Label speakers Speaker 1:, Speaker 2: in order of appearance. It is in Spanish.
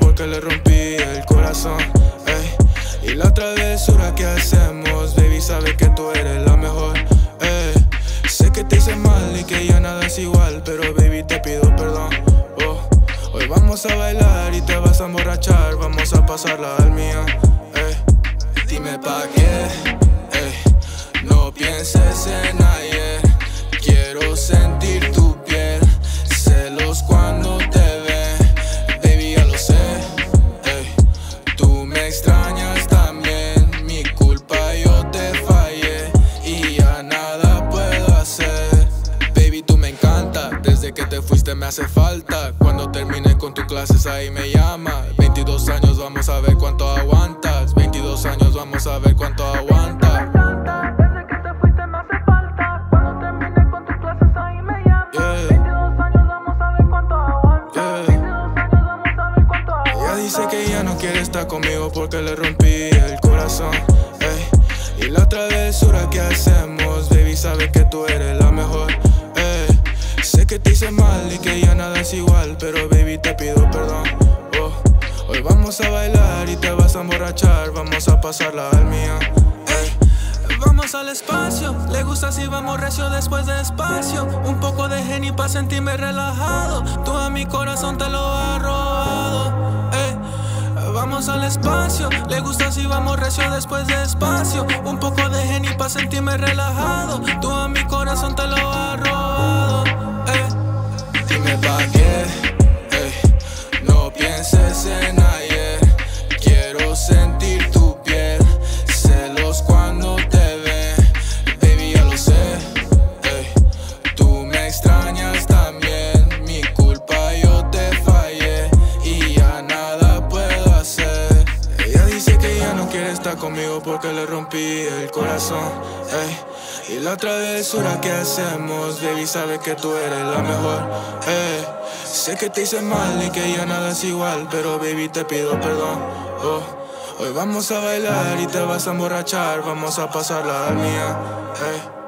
Speaker 1: porque le rompí el corazón. Y la travesura que hacemos, baby, sabe que tú eres la mejor. Sé que te hice mal y que ya nada es igual, pero baby, te pido perdón. Oh, hoy vamos a bailar y te vas a emborrachar, vamos a pasarla al mío. Dime pa' qué, no pienses en me hace falta. Cuando termine con tus clases ahí me llama. 22 años, vamos a ver cuánto aguantas. 22 años, vamos a ver cuánto aguantas.
Speaker 2: Desde que te fuiste me hace falta. Cuando termine con tus clases ahí me llama.
Speaker 1: Yeah.
Speaker 2: 22 años, vamos a ver cuánto aguanta.
Speaker 1: Yeah.
Speaker 2: 22 años, vamos a ver cuánto aguanta.
Speaker 1: Ella dice que ya no quiere estar conmigo porque le rompí el corazón. ey. Y la travesura que hacemos, Que te hice mal y que ya nada es igual, pero baby, te pido perdón. Oh, Hoy vamos a bailar y te vas a emborrachar, vamos a pasarla al mío. ey.
Speaker 3: Vamos al espacio, le gusta si vamos recio después de espacio. Un poco de geni pa' sentirme relajado. Tú a mi corazón te lo has robado. Vamos al espacio, le gusta si vamos recio después de espacio. Un poco de geni pa' sentirme relajado. Tú a mi corazón te lo has robado. Eh.
Speaker 1: Dime pa' qué, ey, no pienses en ayer. Quiero sentir conmigo porque le rompí el corazón. ey. Y la travesura que hacemos, baby, sabe que tú eres la mejor. ey. Sé que te hice mal y que ya nada es igual, pero baby, te pido perdón. Oh, Hoy vamos a bailar y te vas a emborrachar, vamos a pasarla al mía. ey.